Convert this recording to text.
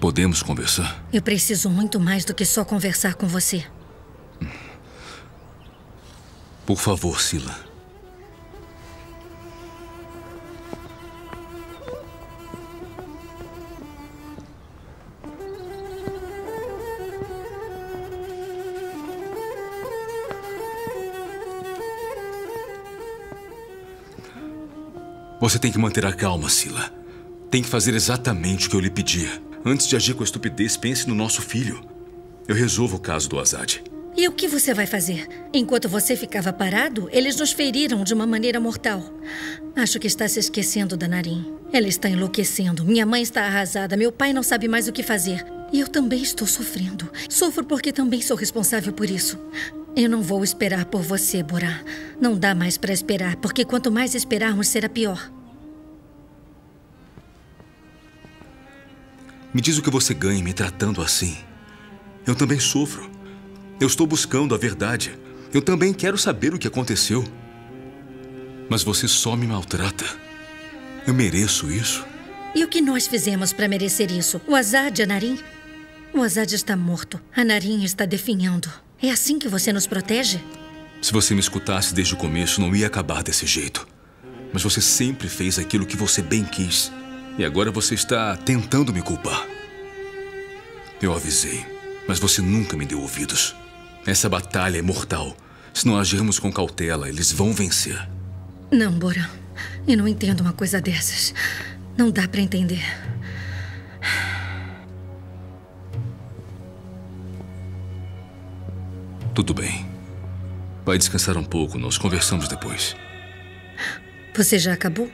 Podemos conversar? Eu preciso muito mais do que só conversar com você. Por favor, Sila. Você tem que manter a calma, Sila. Tem que fazer exatamente o que eu lhe pedi. Antes de agir com estupidez, pense no nosso filho. Eu resolvo o caso do Azad. E o que você vai fazer? Enquanto você ficava parado, eles nos feriram de uma maneira mortal. Acho que está se esquecendo da Narim. Ela está enlouquecendo. Minha mãe está arrasada. Meu pai não sabe mais o que fazer. E eu também estou sofrendo. Sofro porque também sou responsável por isso. Eu não vou esperar por você, Borá. Não dá mais para esperar, porque quanto mais esperarmos, será pior. Me diz o que você ganha me tratando assim. Eu também sofro. Eu estou buscando a verdade. Eu também quero saber o que aconteceu. Mas você só me maltrata. Eu mereço isso. E o que nós fizemos para merecer isso? O Azad, a Narim? O Azad está morto. A Narim está definhando. É assim que você nos protege? Se você me escutasse desde o começo, não ia acabar desse jeito. Mas você sempre fez aquilo que você bem quis. E agora você está tentando me culpar. Eu avisei, mas você nunca me deu ouvidos. Essa batalha é mortal. Se não agirmos com cautela, eles vão vencer. Não, Bora. Eu não entendo uma coisa dessas. Não dá para entender. Tudo bem. Vai descansar um pouco, nós conversamos depois. Você já acabou?